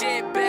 shit, bitch.